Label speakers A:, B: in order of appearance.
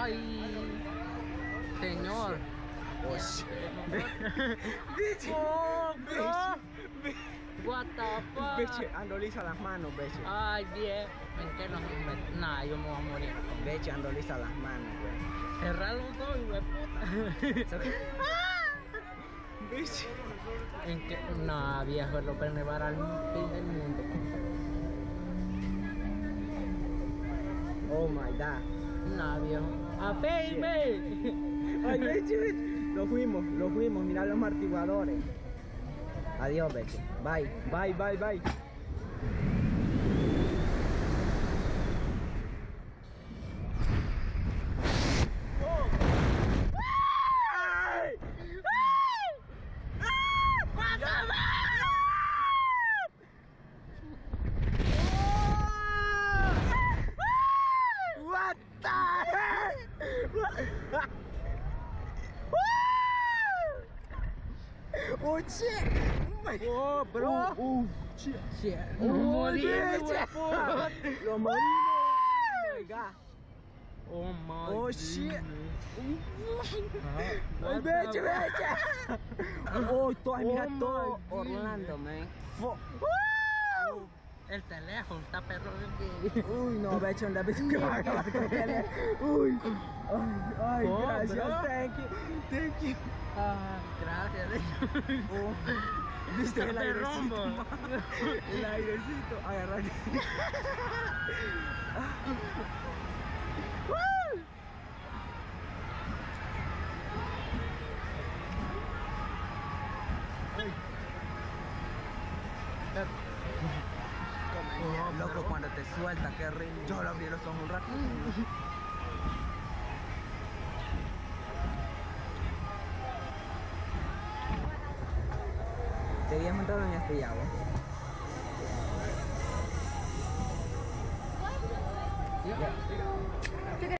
A: Ay, señor.
B: Bitch.
A: Oh, bro. What the fuck?
B: Bitch, ando lisa las manos, bitch.
A: Ay, bien. ¿En qué nos met- Nah, yo me voy a morir.
B: Bitch, ando lisa las manos, güey.
A: Cerrar los dos, hijo de puta.
B: Bitch.
A: ¿En qué? Nah, viejo, lo que nevar al fin del mundo.
B: Oh my god.
A: Nah, viejo. ¡A baby!
B: Ay. Lo fuimos, lo fuimos. Mira los amortiguadores. Adiós, bitch. Bye, bye, bye, bye. What the heck? Oh shit! Oh my
A: Oh, bro.
B: Oh, shit!
A: Shit.
B: Oh,
A: Morí,
B: bitch.
A: hijo de puta.
B: Lo morimos! Oh my god!
A: Oh my
B: Oh, shit.
A: goodness.
B: Ay,
A: What
B: bitch,
A: the-
B: bitch! Oh, todo, mira
A: Oh,
B: todo
A: my
B: Orlando, man. Fo-
A: El teléfono está perro.
B: Uy, no, bitch, anda, que va a acabar con el teléfono. Uy, ay, ay,
A: Oh,
B: gracias,
A: bro.
B: thank you, thank you.
A: Ah, gracias.
B: Oh, viste el airecito, el airecito, agarrate. Loco, cuando te suelta, qué rico. Yo lo abrí los ojos un rato. Había montado en este yago.
A: Ya.